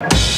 you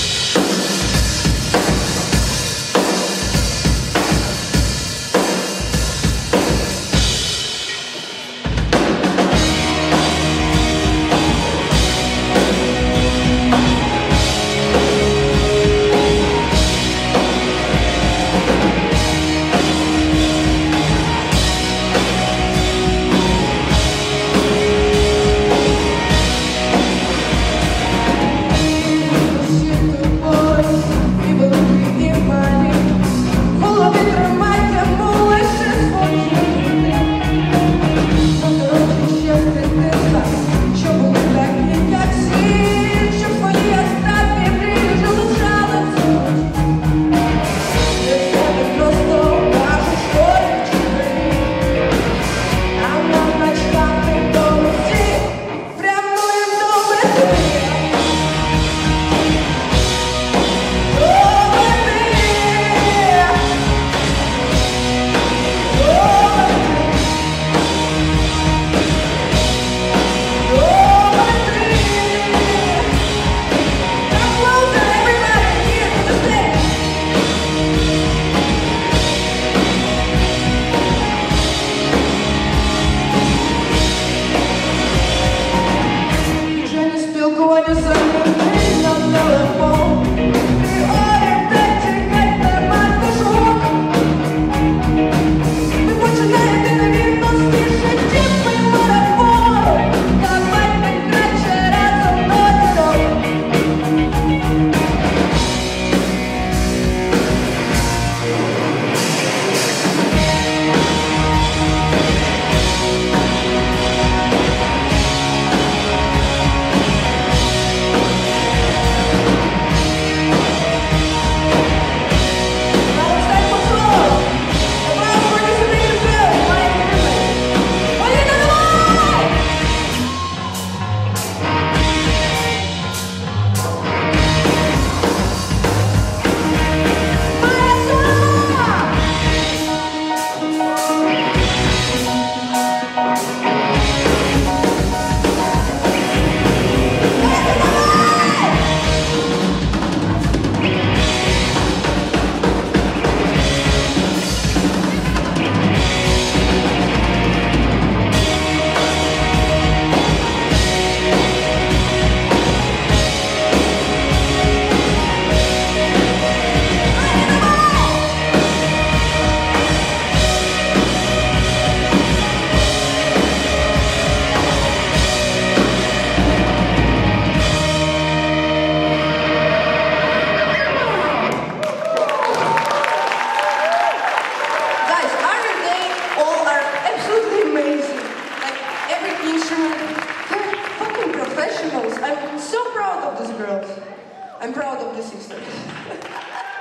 I'm so proud of these girls. I'm proud of the sisters.